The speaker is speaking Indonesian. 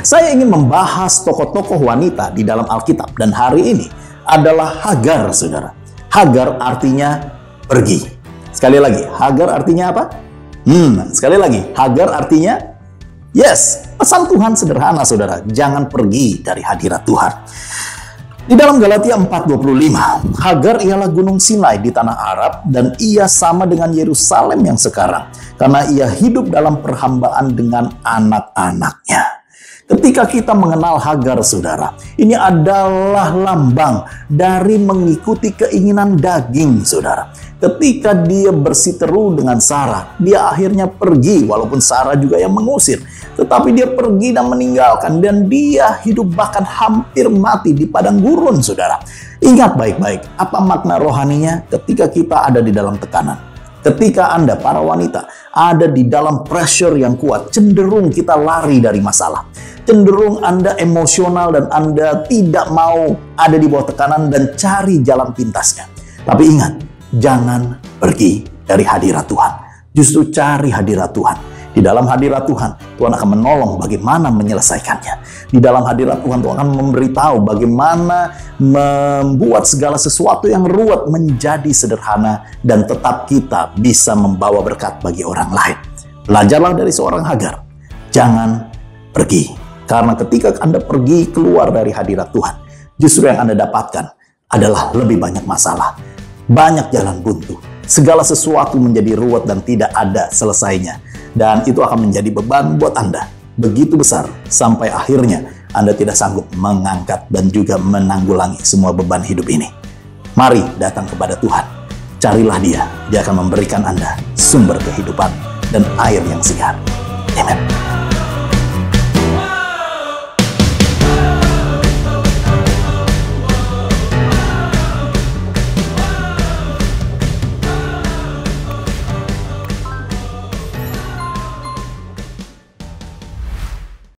Saya ingin membahas tokoh-tokoh wanita di dalam Alkitab dan hari ini adalah Hagar, saudara. Hagar artinya pergi. Sekali lagi, Hagar artinya apa? Hmm, sekali lagi, Hagar artinya yes. Pesan Tuhan sederhana, saudara. Jangan pergi dari hadirat Tuhan. Di dalam Galatia 4:25, Hagar ialah gunung Sinai di tanah Arab dan ia sama dengan Yerusalem yang sekarang karena ia hidup dalam perhambaan dengan anak-anaknya. Ketika kita mengenal Hagar, saudara, ini adalah lambang dari mengikuti keinginan daging, saudara. Ketika dia bersiteru dengan Sarah, dia akhirnya pergi, walaupun Sarah juga yang mengusir. Tetapi dia pergi dan meninggalkan dan dia hidup bahkan hampir mati di padang gurun, saudara. Ingat baik-baik apa makna rohaninya ketika kita ada di dalam tekanan. Ketika Anda, para wanita, ada di dalam pressure yang kuat, cenderung kita lari dari masalah. Cenderung Anda emosional dan Anda tidak mau ada di bawah tekanan dan cari jalan pintasnya. Tapi ingat, jangan pergi dari hadirat Tuhan. Justru cari hadirat Tuhan di dalam hadirat Tuhan, Tuhan akan menolong bagaimana menyelesaikannya. Di dalam hadirat Tuhan, Tuhan akan memberitahu bagaimana membuat segala sesuatu yang ruwet menjadi sederhana dan tetap kita bisa membawa berkat bagi orang lain. Belajarlah dari seorang Hagar. Jangan pergi. Karena ketika Anda pergi keluar dari hadirat Tuhan, justru yang Anda dapatkan adalah lebih banyak masalah. Banyak jalan buntu. Segala sesuatu menjadi ruwet dan tidak ada selesainya dan itu akan menjadi beban buat Anda begitu besar sampai akhirnya Anda tidak sanggup mengangkat dan juga menanggulangi semua beban hidup ini. Mari datang kepada Tuhan. Carilah dia. Dia akan memberikan Anda sumber kehidupan dan air yang segar. Amen.